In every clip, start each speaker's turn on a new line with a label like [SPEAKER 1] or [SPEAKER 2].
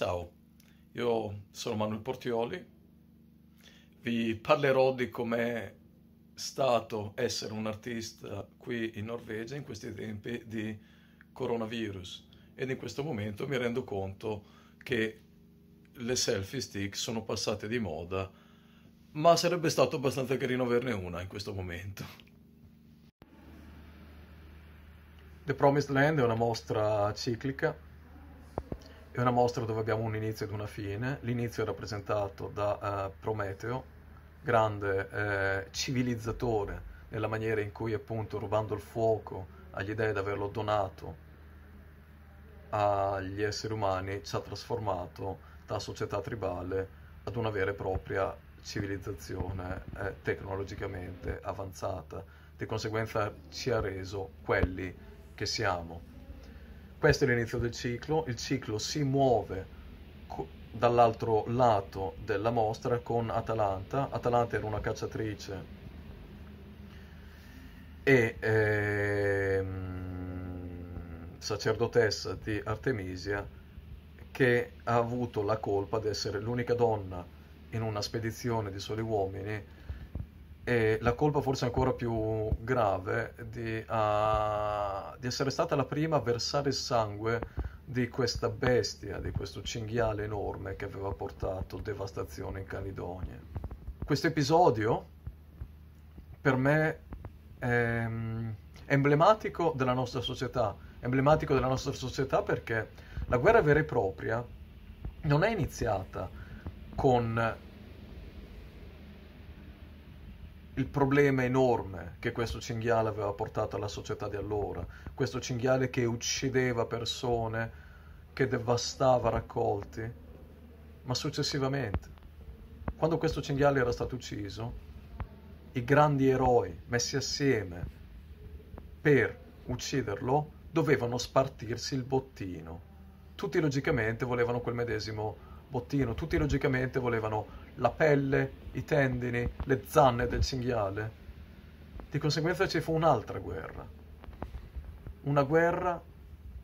[SPEAKER 1] Ciao, io sono Manuel Portioli, vi parlerò di com'è stato essere un artista qui in Norvegia in questi tempi di coronavirus ed in questo momento mi rendo conto che le selfie stick sono passate di moda, ma sarebbe stato abbastanza carino averne una in questo momento. The Promised Land è una mostra ciclica è una mostra dove abbiamo un inizio ed una fine. L'inizio è rappresentato da uh, Prometeo, grande eh, civilizzatore nella maniera in cui appunto rubando il fuoco agli dei ed averlo donato agli esseri umani ci ha trasformato da società tribale ad una vera e propria civilizzazione eh, tecnologicamente avanzata. Di conseguenza ci ha reso quelli che siamo. Questo è l'inizio del ciclo, il ciclo si muove dall'altro lato della mostra con Atalanta. Atalanta era una cacciatrice e ehm, sacerdotessa di Artemisia che ha avuto la colpa di essere l'unica donna in una spedizione di soli uomini e la colpa forse ancora più grave di, uh, di, essere stata la prima a versare il sangue di questa bestia, di questo cinghiale enorme che aveva portato devastazione in Canidonia. Questo episodio per me è emblematico della nostra società, emblematico della nostra società perché la guerra vera e propria non è iniziata con il problema enorme che questo cinghiale aveva portato alla società di allora, questo cinghiale che uccideva persone, che devastava raccolti, ma successivamente, quando questo cinghiale era stato ucciso, i grandi eroi messi assieme per ucciderlo dovevano spartirsi il bottino. Tutti logicamente volevano quel medesimo bottino, tutti logicamente volevano la pelle, i tendini, le zanne del cinghiale. Di conseguenza ci fu un'altra guerra. Una guerra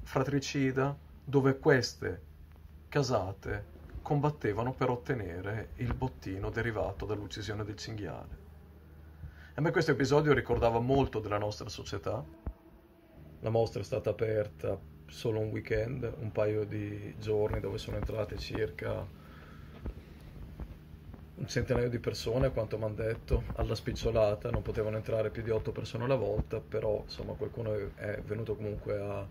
[SPEAKER 1] fratricida dove queste casate combattevano per ottenere il bottino derivato dall'uccisione del cinghiale. A me questo episodio ricordava molto della nostra società. La mostra è stata aperta solo un weekend, un paio di giorni dove sono entrate circa un centinaio di persone, quanto mi hanno detto, alla spicciolata, non potevano entrare più di otto persone alla volta, però insomma qualcuno è venuto comunque a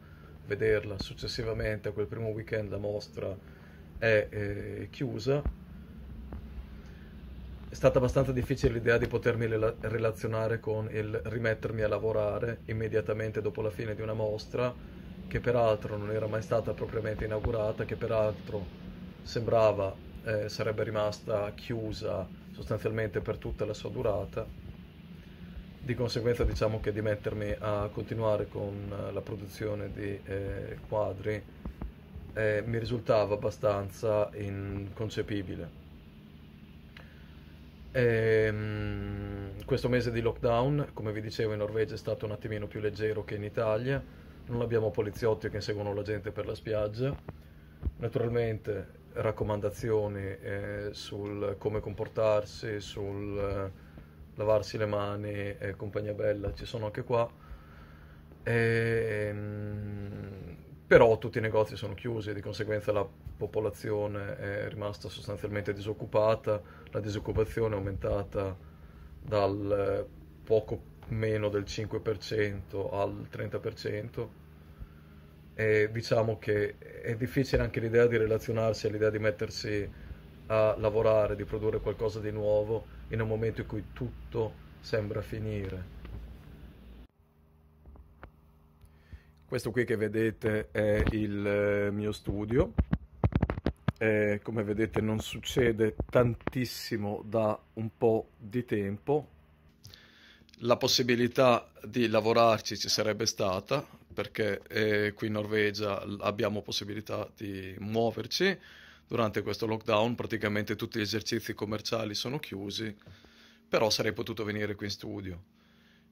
[SPEAKER 1] vederla. Successivamente a quel primo weekend la mostra è eh, chiusa. È stata abbastanza difficile l'idea di potermi relazionare con il rimettermi a lavorare immediatamente dopo la fine di una mostra che peraltro non era mai stata propriamente inaugurata, che peraltro sembrava eh, sarebbe rimasta chiusa sostanzialmente per tutta la sua durata. Di conseguenza diciamo che di mettermi a continuare con la produzione di eh, quadri eh, mi risultava abbastanza inconcepibile. E, ehm, questo mese di lockdown, come vi dicevo, in Norvegia è stato un attimino più leggero che in Italia. Non abbiamo poliziotti che seguono la gente per la spiaggia. Naturalmente raccomandazioni eh, sul come comportarsi, sul eh, lavarsi le mani e compagnia bella, ci sono anche qua. E, ehm, però tutti i negozi sono chiusi e di conseguenza la popolazione è rimasta sostanzialmente disoccupata, la disoccupazione è aumentata dal poco meno del 5% al 30% e diciamo che è difficile anche l'idea di relazionarsi, l'idea di mettersi a lavorare, di produrre qualcosa di nuovo in un momento in cui tutto sembra finire. Questo qui che vedete è il eh, mio studio. E come vedete non succede tantissimo da un po' di tempo. La possibilità di lavorarci ci sarebbe stata, perché eh, qui in Norvegia abbiamo possibilità di muoverci. Durante questo lockdown praticamente tutti gli esercizi commerciali sono chiusi, però sarei potuto venire qui in studio.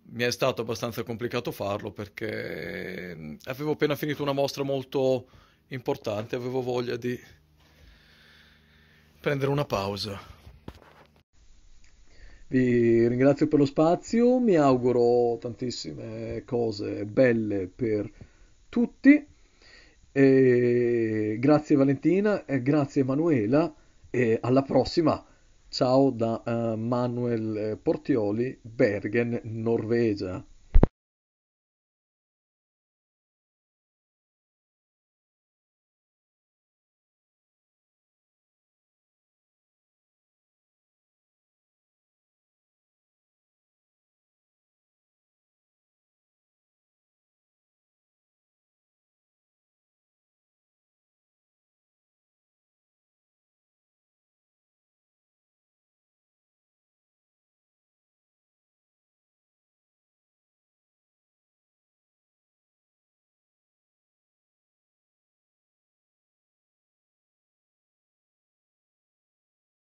[SPEAKER 1] Mi è stato abbastanza complicato farlo perché avevo appena finito una mostra molto importante, avevo voglia di prendere una pausa. Vi ringrazio per lo spazio, mi auguro tantissime cose belle per tutti. E grazie Valentina, grazie Emanuela e alla prossima. Ciao da uh, Manuel Portioli, Bergen, Norvegia.